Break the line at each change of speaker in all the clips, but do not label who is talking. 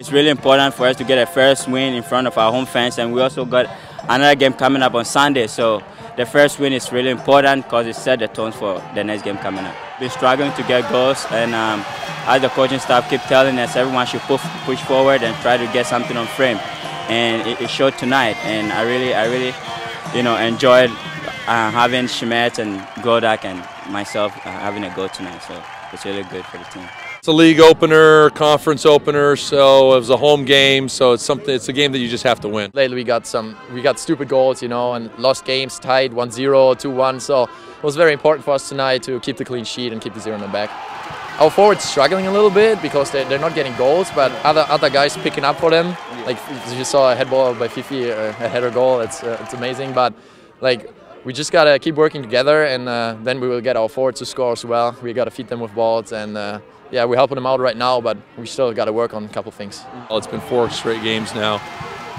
It's really important for us to get a first win in front of our home fans, and we also got another game coming up on Sunday. So the first win is really important because it set the tone for the next game coming up. Been struggling to get goals, and um, as the coaching staff keep telling us, everyone should push, push forward and try to get something on frame. And it, it showed tonight, and I really, I really, you know, enjoyed uh, having Schmetz and Glodack and myself uh, having a goal tonight. So it's really good for the team.
It's a league opener, conference opener, so it was a home game. So it's something. It's a game that you just have to win.
Lately, we got some, we got stupid goals, you know, and lost games tied 1-0, 2-1. So it was very important for us tonight to keep the clean sheet and keep the zero in the back. Our forwards struggling a little bit because they're, they're not getting goals, but other other guys picking up for them. Like you saw a head ball by Fifi, uh, a header goal. It's uh, it's amazing, but like we just gotta keep working together, and uh, then we will get our forwards to score as well. We gotta feed them with balls, and uh, yeah, we're helping them out right now, but we still gotta work on a couple things.
Well, it's been four straight games now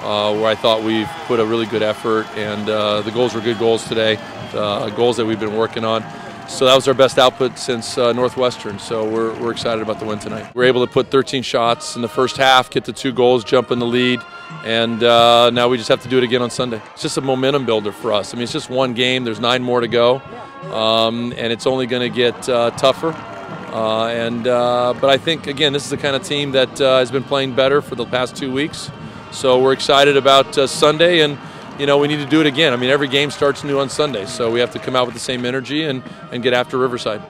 uh, where I thought we've put a really good effort, and uh, the goals were good goals today, uh, goals that we've been working on. So that was our best output since uh, Northwestern. So we're, we're excited about the win tonight. We are able to put 13 shots in the first half, get the two goals, jump in the lead, and uh, now we just have to do it again on Sunday. It's just a momentum builder for us. I mean, it's just one game. There's nine more to go, um, and it's only going to get uh, tougher. Uh, and uh, but I think again, this is the kind of team that uh, has been playing better for the past two weeks. So we're excited about uh, Sunday, and you know we need to do it again. I mean, every game starts new on Sunday, so we have to come out with the same energy and, and get after Riverside.